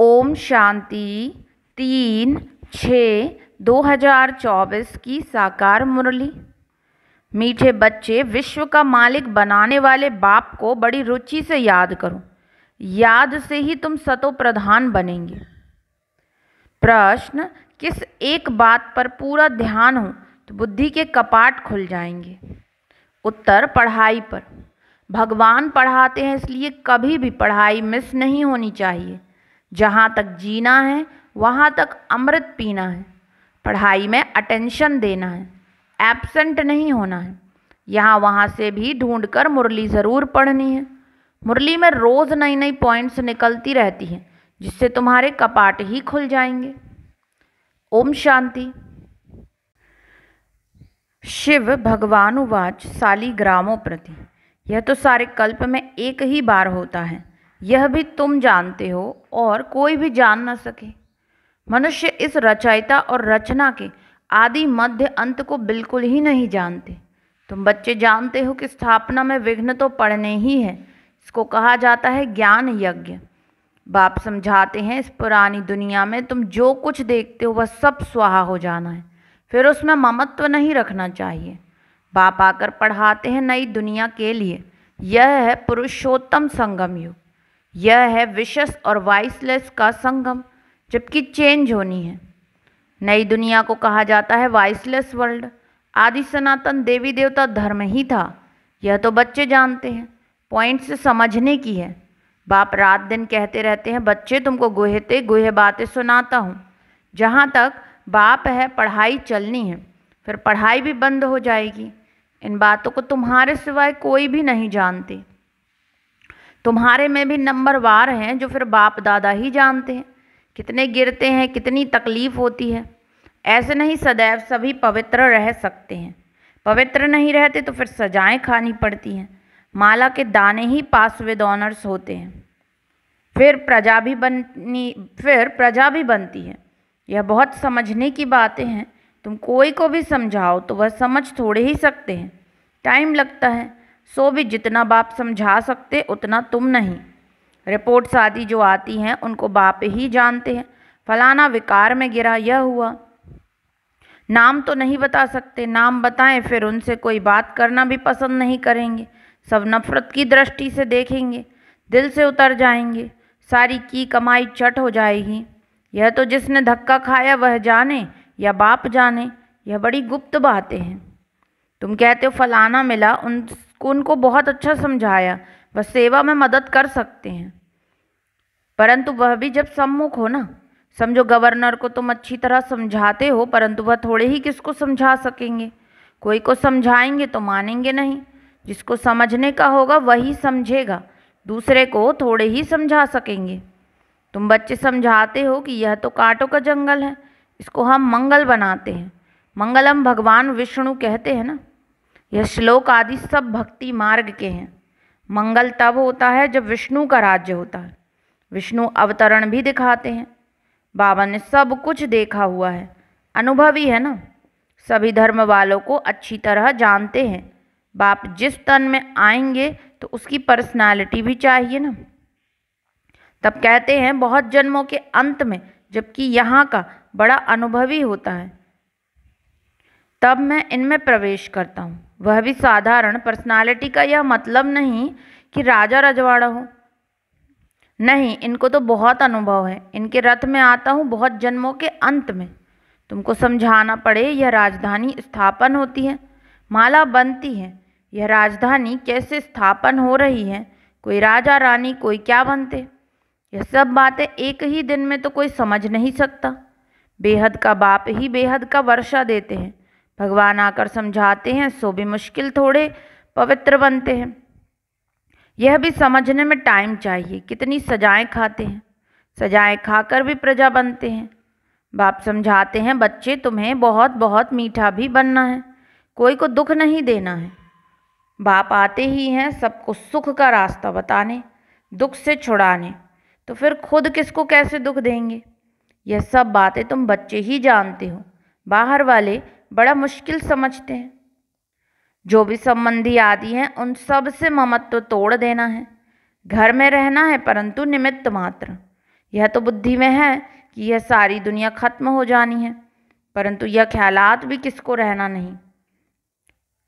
ओम शांति तीन छः दो हज़ार चौबीस की साकार मुरली। मीठे बच्चे विश्व का मालिक बनाने वाले बाप को बड़ी रुचि से याद करो। याद से ही तुम सतो प्रधान बनेंगे। प्रश्न, किस एक बात पर पूरा ध्यान हो तो बुद्धि के कपाट खुल जाएँगे? उत्तर, पढ़ाई पर। भगवान पढ़ाते हैं इसलिए कभी भी पढ़ाई मिस नहीं होनी चाहिए। जहाँ तक जीना है, वहाँ तक अमृत पीना है। पढ़ाई में अटेंशन देना है। एबसेंट नहीं होना है। यहाँ वहाँ से भी ढूंढ कर मुरली ज़रूर पढ़नी है। मुरली में रोज़ नई नई पॉइंट्स निकलती रहती हैं, जिससे तुम्हारे कपाट ही खुल जाएँगे। ओम शांति। शिव भगवान उवाच ग्रामों प्रति। यह तो सारे कल्प में एक ही बार होता है। यह भी तुम जानते हो और कोई भी जान न सके। मनुष्य इस रचयिता और रचना के आदि मध्य अंत को बिल्कुल ही नहीं जानते। तुम बच्चे जानते हो कि स्थापना में विघ्न तो पड़ने ही है। इसको कहा जाता है ज्ञान यज्ञ। बाप समझाते हैं, इस पुरानी दुनिया में तुम जो कुछ देखते हो, वह सब स्वाहा हो जाना है। फिर उसमें ममत्व नहीं रखना चाहिए। बाप आकर पढ़ाते हैं नई दुनिया के लिए। यह है पुरुषोत्तम संगम युग। यह है विशस और वाइसलेस का संगम, जबकि चेंज होनी है। नई दुनिया को कहा जाता है वाइसलेस वर्ल्ड। आदि सनातन देवी देवता धर्म ही था, यह तो बच्चे जानते हैं, पॉइंट से समझने की है। बाप रात दिन कहते रहते हैं, बच्चे, तुमको गुहेते गुहे बातें सुनाता हूँ। जहाँ तक बाप है, पढ़ाई चलनी है, फिर पढ़ाई भी बंद हो जाएगी। इन बातों को तुम्हारे सिवाय कोई भी नहीं जानते। तुम्हारे में भी नंबर वार हैं जो फिर बाप दादा ही जानते हैं। कितने गिरते हैं, कितनी तकलीफ़ होती है। ऐसे नहीं सदैव सभी पवित्र रह सकते हैं। पवित्र नहीं रहते तो फिर सजाएँ खानी पड़ती हैं। माला के दाने ही पास विद ऑनर्स होते हैं। फिर प्रजा भी बननी, फिर प्रजा भी बनती है। यह बहुत समझने की बातें हैं। तुम कोई को भी समझाओ तो वह समझ थोड़े ही सकते हैं। टाइम लगता है। सो भी जितना बाप समझा सकते, उतना तुम नहीं। रिपोर्ट्स आदि जो आती हैं, उनको बाप ही जानते हैं। फलाना विकार में गिरा यह हुआ। नाम तो नहीं बता सकते, नाम बताएँ, फिर उनसे कोई बात करना भी पसंद नहीं करेंगे। सब नफरत की दृष्टि से देखेंगे, दिल से उतर जाएँगे, सारी की कमाई चट हो जाएगी। यह तो जिसने धक्का खाया, वह जाने, या बाप जाने, यह बड़ी गुप्त बातें हैं। तुम कहते हो फलाना मिला, उन उनको बहुत अच्छा समझाया वह सेवा में मदद कर सकते हैं। परंतु वह भी जब सम्मुख हो ना, समझो गवर्नर को तुम अच्छी तरह समझाते हो, परंतु वह थोड़े ही किसको समझा सकेंगे? कोई को समझाएँगे तो मानेंगे नहीं। जिसको समझने का होगा वही समझेगा, दूसरे को थोड़े ही समझा सकेंगे। तुम बच्चे समझाते हो कि यह तो कांटों का जंगल है, इसको हम मंगल बनाते हैं। मंगलम भगवान विष्णु कहते हैं ना यह श्लोक आदि सब भक्ति मार्ग के हैं। मंगल तब होता है जब विष्णु का राज्य होता है। विष्णु अवतरण भी दिखाते हैं। बाबा ने सब कुछ देखा हुआ है। अनुभवी है ना? सभी धर्म वालों को अच्छी तरह जानते हैं। बाप जिस तन में आएँगे तो उसकी पर्सनालिटी भी चाहिए ना। तब कहते हैं, बहुत जन्मों के अंत में, जबकि यहाँ का बड़ा अनुभवी होता है। तब मैं इनमें प्रवेश करता हूँ। वह भी साधारण पर्सनालिटी का यह मतलब नहीं कि राजा रजवाड़ा हो। नहीं, इनको तो बहुत अनुभव है। इनके रथ में आता हूँ बहुत जन्मों के अंत में। तुमको समझाना पड़े, यह राजधानी स्थापन होती है। माला बनती है। यह राजधानी कैसे स्थापन हो रही है? कोई राजा, रानी, कोई क्या बनते? यह सब बातें एक ही दिन में तो कोई समझ नहीं सकता। बेहद का बाप ही बेहद का वर्षा देते हैं। भगवान आकर समझाते हैं, सो भी मुश्किल थोड़े पवित्र बनते हैं। यह भी समझने में टाइम चाहिए, कितनी सजाएँ खाते हैं। सजाएँ खाकर भी प्रजा बनते हैं। बाप समझाते हैं, बच्चे तुम्हें बहुत बहुत मीठा भी बनना है, कोई को दुख नहीं देना है। बाप आते ही हैं सबको सुख का रास्ता बताने, दुख से छुड़ाने तो फिर खुद किसको कैसे दुख देंगे? यह सब बातें तुम बच्चे ही जानते हो, बाहर वाले बड़ा मुश्किल समझते हैं। जो भी संबंधी आदि हैं, उन सबसे ममत्व तोड़ देना है। घर में रहना है, परंतु निमित्त मात्र। यह तो बुद्धि में है कि यह सारी दुनिया खत्म हो जानी है, परंतु यह ख्यालात भी किसको रहना नहीं।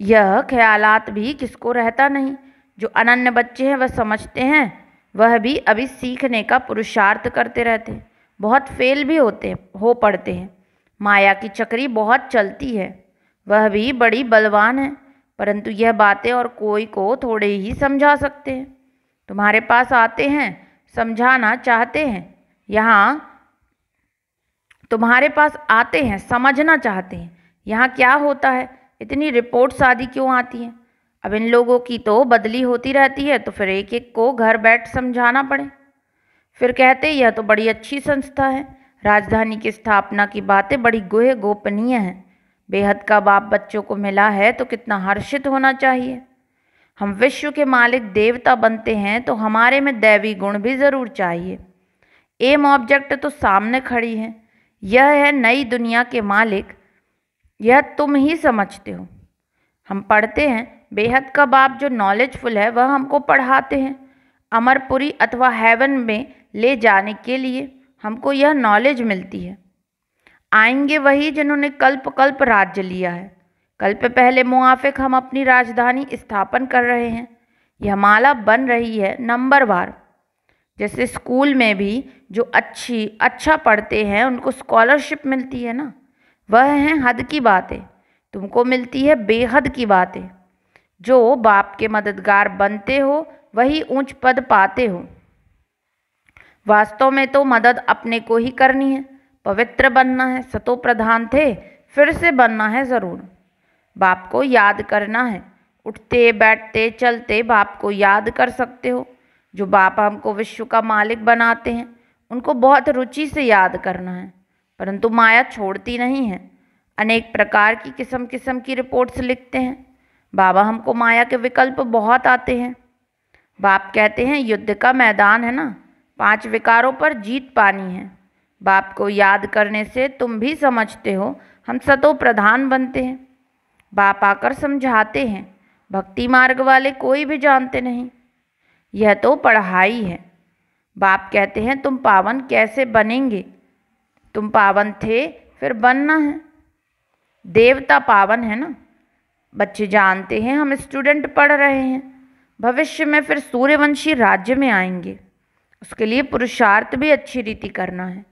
यह ख्यालात भी किसको रहता नहीं। जो अनन्य बच्चे हैं, वह समझते हैं, वह भी अभी सीखने का पुरुषार्थ करते रहते हैं। बहुत फेल भी होते, हो पड़ते हैं। माया की चक्री बहुत चलती है। वह भी बड़ी बलवान है, परंतु यह बातें और कोई को थोड़े ही समझा सकते हैं। तुम्हारे पास आते हैं, समझाना चाहते हैं। यहाँ तुम्हारे पास आते हैं, समझना चाहते हैं। यहाँ क्या होता है? इतनी रिपोर्ट्स आदि क्यों आती हैं? अब इन लोगों की तो बदली होती रहती है तो फिर एक एक को घर बैठ समझाना पड़े। फिर कहते, यह तो बड़ी अच्छी संस्था है। राजधानी की स्थापना की बातें बड़ी गुहे गोपनीय हैं। बेहद का बाप बच्चों को मिला है तो कितना हर्षित होना चाहिए। हम विश्व के मालिक देवता बनते हैं तो हमारे में दैवी गुण भी ज़रूर चाहिए। एम ऑब्जेक्ट तो सामने खड़ी है। यह है नई दुनिया के मालिक। यह तुम ही समझते हो। हम पढ़ते हैं। बेहद का बाप जो नॉलेजफुल है, वह हमको पढ़ाते हैं। अमरपुरी अथवा हेवन में ले जाने के लिए। हमको यह नॉलेज मिलती है। आएँगे वही जिन्होंने कल्प कल्प राज्य लिया है। कल्प पहले मुआफिक हम अपनी राजधानी स्थापन कर रहे हैं। यह माला बन रही है नंबर वार जैसे स्कूल में भी जो अच्छी अच्छा पढ़ते हैं, उनको स्कॉलरशिप मिलती है ना? वह हैं हद की बातें। तुमको मिलती है बेहद की बातें। जो बाप के मददगार बनते हो, वही ऊंच पद पाते हो। वास्तव में तो मदद अपने को ही करनी है। पवित्र बनना है सतो प्रधान थे, फिर से बनना है ज़रूर। बाप को याद करना है। उठते, बैठते, चलते बाप को याद कर सकते हो। जो बाप हमको विश्व का मालिक बनाते हैं, उनको बहुत रुचि से याद करना है। परंतु माया छोड़ती नहीं है। अनेक प्रकार की किस्म किस्म की रिपोर्ट्स लिखते हैं। बाबा हमको माया के विकल्प बहुत आते हैं। बाप कहते हैं, युद्ध का मैदान है ना? पाँच विकारों पर जीत पानी है। बाप को याद करने से तुम भी समझते हो, हम सतो प्रधान बनते हैं। बाप आकर समझाते हैं, भक्ति मार्ग वाले कोई भी जानते नहीं। यह तो पढ़ाई है। बाप कहते हैं, तुम पावन कैसे बनेंगे? तुम पावन थे, फिर बनना है। देवता पावन है ना? बच्चे जानते हैं, हम स्टूडेंट पढ़ रहे हैं। भविष्य में फिर सूर्यवंशी राज्य में आएँगे। उसके लिए पुरुषार्थ भी अच्छी रीति करना है।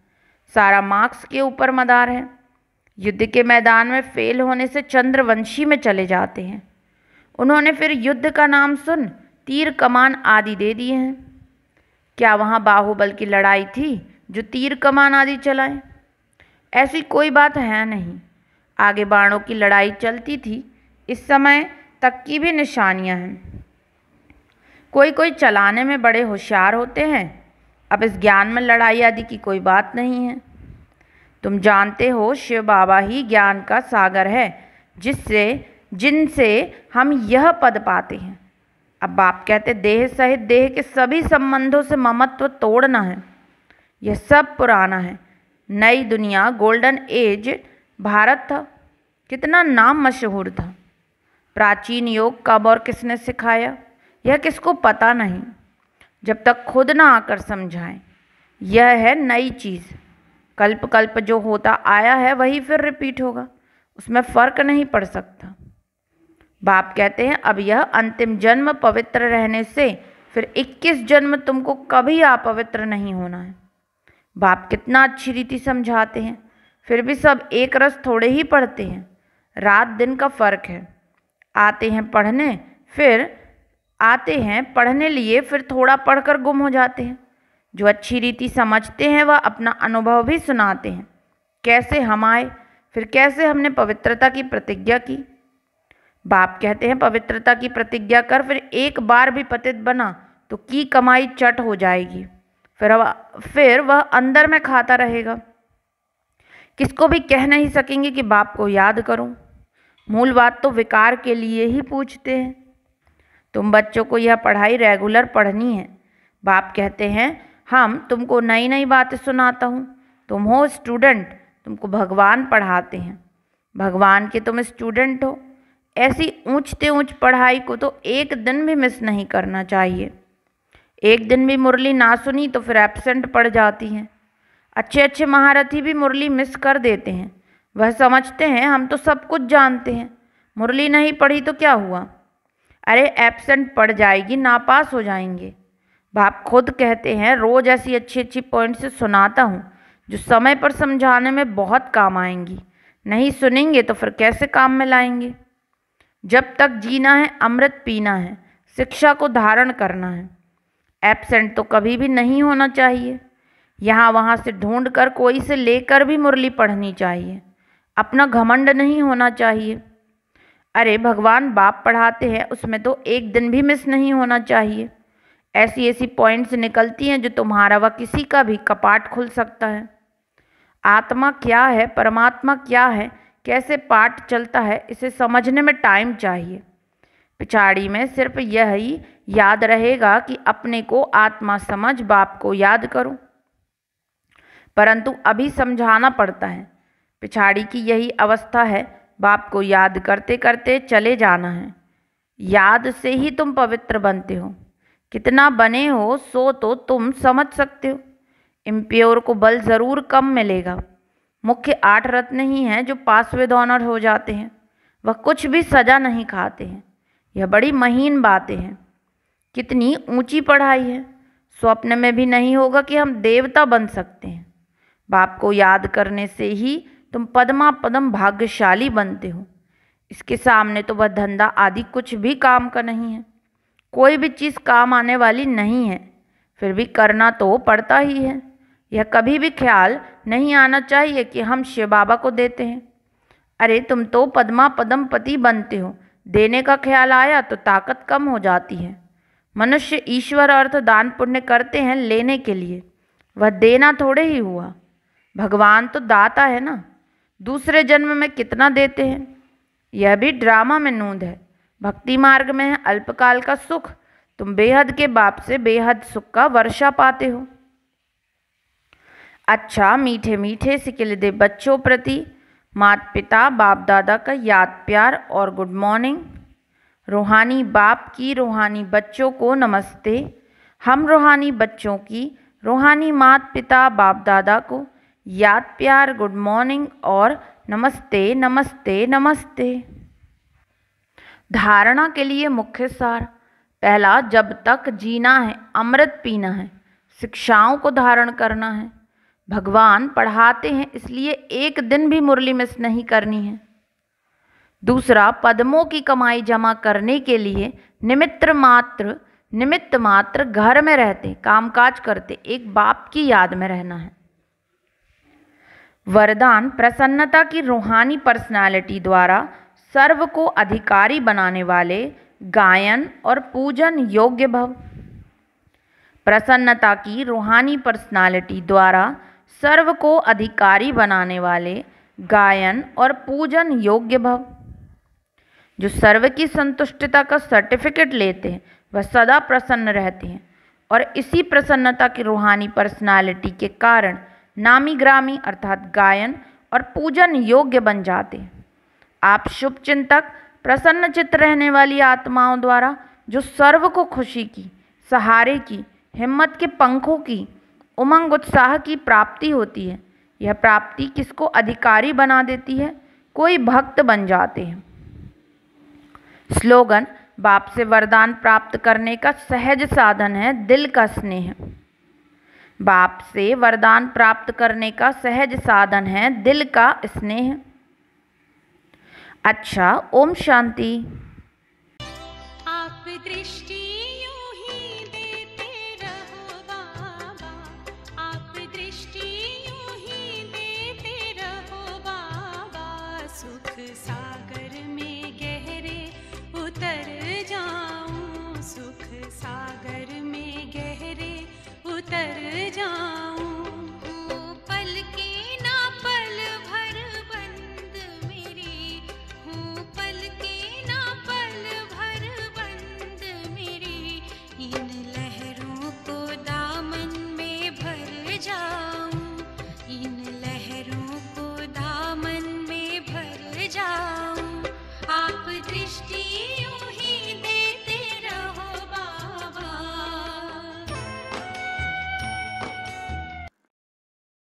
सारा मार्क्स के ऊपर मदार है। युद्ध के मैदान में फेल होने से चंद्रवंशी में चले जाते हैं। उन्होंने फिर युद्ध का नाम सुन तीर कमान आदि दे दिए हैं। क्या वहाँ बाहुबल की लड़ाई थी जो तीर कमान आदि चलाएँ? ऐसी कोई बात है नहीं। आगे बाणों की लड़ाई चलती थी। इस समय तक की भी निशानियाँ हैं। कोई कोई चलाने में बड़े होशियार होते हैं। अब इस ज्ञान में लड़ाई आदि की कोई बात नहीं है। तुम जानते हो, शिव बाबा ही ज्ञान का सागर है, जिससे, जिनसे हम यह पद पाते हैं। अब बाप कहते, देह सहित देह के सभी संबंधों से ममत्व तोड़ना है। यह सब पुराना है। नई दुनिया, गोल्डन एज, भारत था। कितना नाम मशहूर था। प्राचीन योग कब और किसने सिखाया? यह किसको पता नहीं। जब तक खुद ना आकर समझाएँ। यह है नई चीज़। कल्प कल्प जो होता आया है, वही फिर रिपीट होगा। उसमें फ़र्क नहीं पड़ सकता। बाप कहते हैं, अब यह अंतिम जन्म पवित्र रहने से फिर 21 जन्म तुमको कभी अपवित्र नहीं होना है। बाप कितना अच्छी रीति समझाते हैं। फिर भी सब एक रस थोड़े ही पढ़ते हैं। रात दिन का फ़र्क है। आते हैं पढ़ने, फिर आते हैं, पढ़ने लिए फिर थोड़ा पढ़कर गुम हो जाते हैं। जो अच्छी रीति समझते हैं, वह अपना अनुभव भी सुनाते हैं। कैसे हम आए, फिर कैसे हमने पवित्रता की प्रतिज्ञा की? बाप कहते हैं, पवित्रता की प्रतिज्ञा कर फिर एक बार भी पतित बना तो की कमाई चट हो जाएगी। फिर वह फिर वह अंदर में खाता रहेगा। किसको भी कह नहीं सकेंगे कि बाप को याद करूँ। मूल बात तो विकार के लिए ही पूछते हैं। तुम बच्चों को यह पढ़ाई रेगुलर पढ़नी है। बाप कहते हैं, हम तुमको नई नई बातें सुनाता हूँ। तुम हो स्टूडेंट तुमको भगवान पढ़ाते हैं। भगवान के तुम स्टूडेंट हो। ऐसी ऊंचते ऊंच पढ़ाई को तो एक दिन भी मिस नहीं करना चाहिए। एक दिन भी मुरली ना सुनी तो फिर एबसेंट पड़ जाती हैं। अच्छे अच्छे महारथी भी मुरली मिस कर देते हैं। वह समझते हैं, हम तो सब कुछ जानते हैं। मुरली नहीं पढ़ी तो क्या हुआ? अरे एबसेंट पड़ जाएगी, नापास हो जाएँगे। बाप खुद कहते हैं, रोज़ ऐसी अच्छी अच्छी पॉइंट से सुनाता हूँ, जो समय पर समझाने में बहुत काम आएँगी। नहीं सुनेंगे तो फिर कैसे काम में लाएँगे? जब तक जीना है, अमृत पीना है, शिक्षा को धारण करना है। एबसेंट तो कभी भी नहीं होना चाहिए। यहाँ वहाँ से ढूंढ कर कोई से लेकर भी मुरली पढ़नी चाहिए। अपना घमंड नहीं होना चाहिए। अरे भगवान, बाप पढ़ाते हैं, उसमें तो एक दिन भी मिस नहीं होना चाहिए। ऐसी ऐसी पॉइंट्स निकलती हैं जो तुम्हारा व किसी का भी कपाट खुल सकता है। आत्मा क्या है, परमात्मा क्या है, कैसे पाठ चलता है, इसे समझने में टाइम चाहिए। पिछाड़ी में सिर्फ़ यही याद रहेगा कि अपने को आत्मा समझ, बाप को याद करूँ। परंतु अभी समझाना पड़ता है। पिछाड़ी की यही अवस्था है बाप को याद करते करते चले जाना है। याद से ही तुम पवित्र बनते हो। कितना बने हो, सो तो तुम समझ सकते हो। इम्प्योर को बल ज़रूर कम मिलेगा। मुख्य आठ रत्न ही हैं जो पास विद ऑनर हो जाते हैं। वह कुछ भी सजा नहीं खाते हैं। यह बड़ी महीन बातें हैं। कितनी ऊँची पढ़ाई है। स्वप्न में भी नहीं होगा कि हम देवता बन सकते हैं। बाप को याद करने से ही तुम पदमा पदम भाग्यशाली बनते हो। इसके सामने तो वह धंधा आदि कुछ भी काम का नहीं है। कोई भी चीज़ काम आने वाली नहीं है। फिर भी करना तो पड़ता ही है। यह कभी भी ख्याल नहीं आना चाहिए कि हम शिव बाबा को देते हैं। अरे, तुम तो पदमा पदम पति बनते हो। देने का ख्याल आया तो ताकत कम हो जाती है। मनुष्य ईश्वर अर्थ दान पुण्य करते हैं लेने के लिए। वह देना थोड़े ही हुआ। भगवान तो दाता है ना। दूसरे जन्म में कितना देते हैं? यह भी ड्रामा में नूंद है। भक्ति मार्ग में है अल्पकाल का सुख। तुम बेहद के बाप से बेहद सुख का वर्षा पाते हो। अच्छा मीठे मीठे सिकिल दे बच्चों प्रति मात पिता, बाप दादा का याद प्यार और गुड मॉर्निंग। रूहानी बाप की रूहानी बच्चों को नमस्ते। हम रूहानी बच्चों की रूहानी मात पिता, बाप दादा को याद प्यार, गुड मॉर्निंग और नमस्ते नमस्ते नमस्ते। धारणा के लिए मुख्य सार, पहला, जब तक जीना है, अमृत पीना है, शिक्षाओं को धारण करना है। भगवान पढ़ाते हैं, इसलिए एक दिन भी मुरली मिस नहीं करनी है। दूसरा, पद्मों की कमाई जमा करने के लिए निमित्त मात्र निमित्त मात्र घर में रहते, कामकाज करते, एक बाप की याद में रहना है। वरदान प्रसन्नता की रूहानी पर्सनालिटी द्वारा सर्व को अधिकारी बनाने वाले गायन और पूजन योग्य भव। प्रसन्नता की रूहानी पर्सनालिटी द्वारा सर्व को अधिकारी बनाने वाले गायन और पूजन योग्य भव। जो सर्व की संतुष्टता का सर्टिफिकेट लेते हैं, वह सदा प्रसन्न रहते हैं और इसी प्रसन्नता की रूहानी पर्सनालिटी के कारण नामी ग्रामी अर्थात गायन और पूजन योग्य बन जाते। आप शुभ चिंतक, प्रसन्न चित्त रहने वाली आत्माओं द्वारा जो सर्व को खुशी की, सहारे की, हिम्मत के पंखों की, उमंग उत्साह की प्राप्ति होती है, यह प्राप्ति किसको अधिकारी बना देती है? कोई भक्त बन जाते हैं। स्लोगन, बाप से वरदान प्राप्त करने का सहज साधन है, दिल का स्नेह। बाप से वरदान प्राप्त करने का सहज साधन है, दिल का स्नेह। अच्छा ओम शांति।